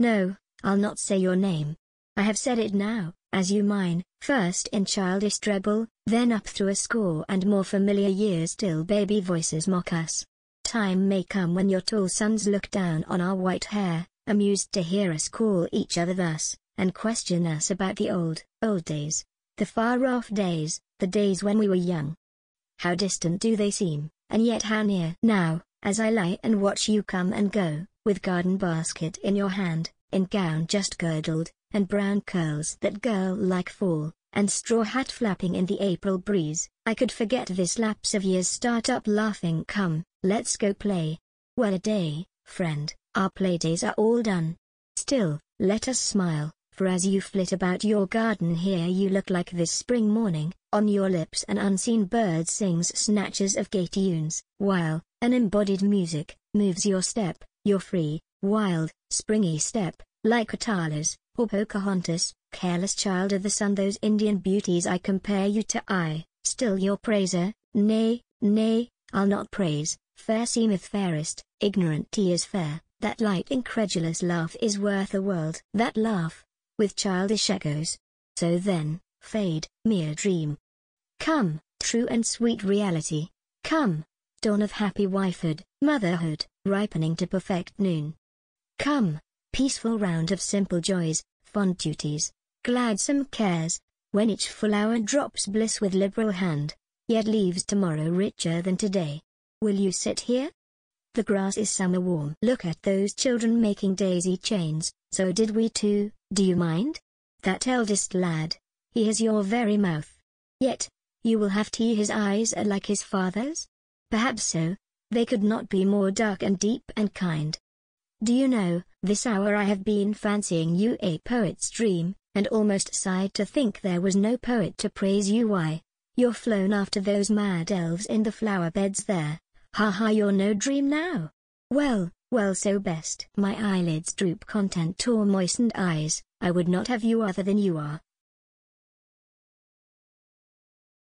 No, I'll not say your name. I have said it now, as you mine, first in childish treble, then up through a score and more familiar years till baby voices mock us. Time may come when your tall sons look down on our white hair, amused to hear us call each other thus, and question us about the old, old days, the far-off days, the days when we were young. How distant do they seem, and yet how near now, as I lie and watch you come and go, with garden basket in your hand, in gown just girdled, and brown curls that girl-like fall, and straw hat flapping in the April breeze, I could forget this lapse of years. Start up laughing. Come, let's go play. Well a day, friend, our playdays are all done. Still, let us smile, for as you flit about your garden here you look like this spring morning, on your lips an unseen bird sings snatches of gay tunes, while, an embodied music, moves your step, your free, wild, springy step, like Atala's, or Pocahontas, careless child of the sun. Those Indian beauties I compare you to. I, still your praiser, nay, nay, I'll not praise, fair seemeth fairest, ignorant he is fair, that light incredulous laugh is worth a world. That laugh, with childish echoes. So then, fade, mere dream. Come, true and sweet reality, come, dawn of happy wifehood, motherhood, ripening to perfect noon. Come, peaceful round of simple joys, fond duties, gladsome cares, when each full hour drops bliss with liberal hand, yet leaves tomorrow richer than today. Will you sit here? The grass is summer warm. Look at those children making daisy chains, so did we too, do you mind? That eldest lad, he has your very mouth. Yet, you will have tea his eyes are like his father's? Perhaps so, they could not be more dark and deep and kind. Do you know, this hour I have been fancying you a poet's dream, and almost sighed to think there was no poet to praise you why. You're flown after those mad elves in the flower beds there. Ha ha you're no dream now. Well, well so best. My eyelids droop content or moistened eyes, I would not have you other than you are.